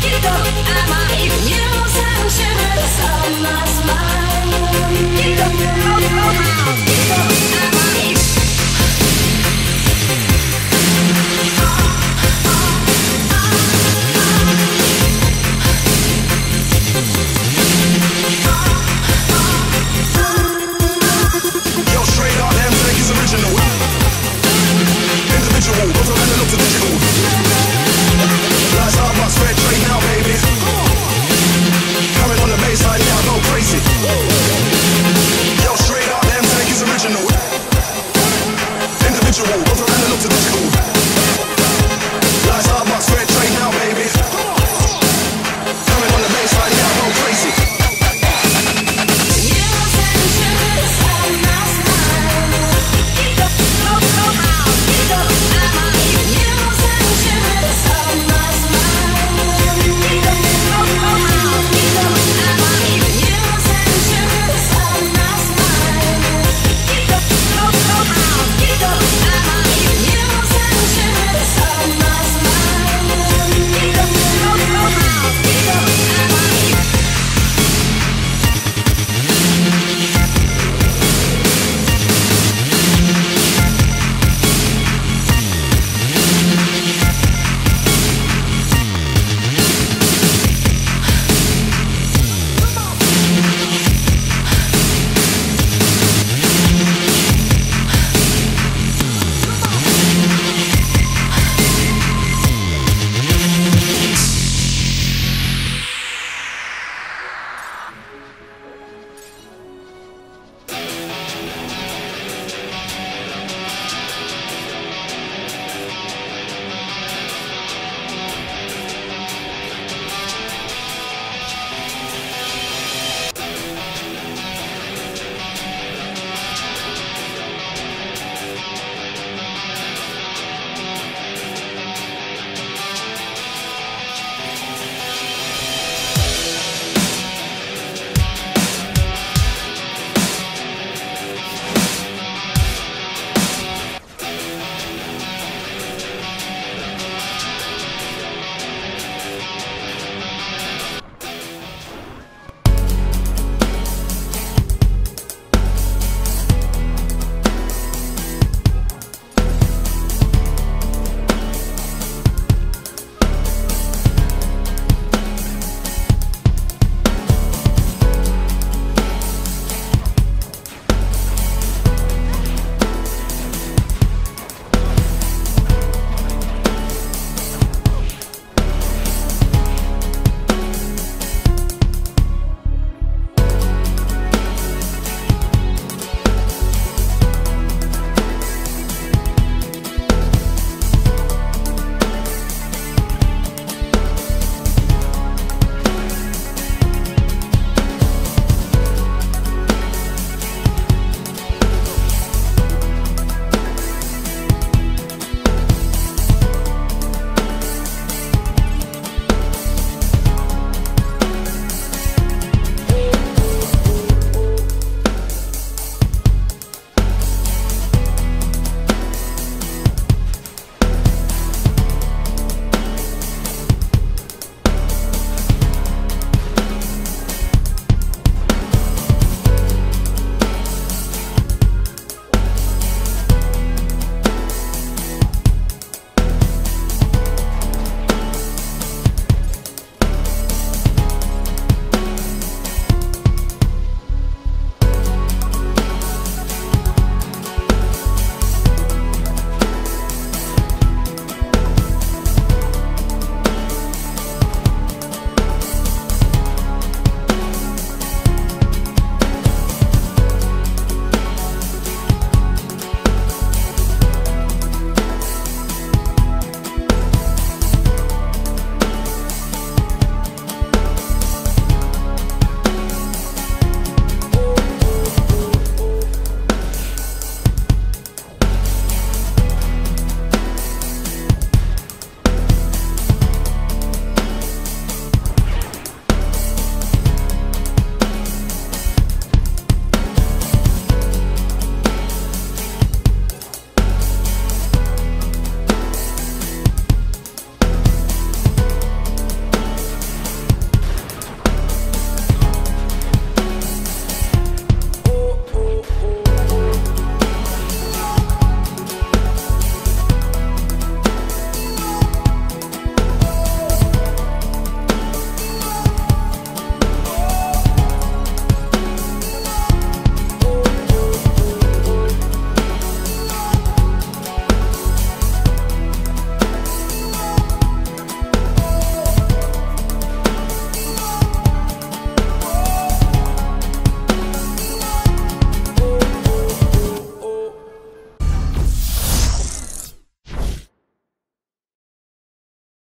Give up, am I? You know, I'm.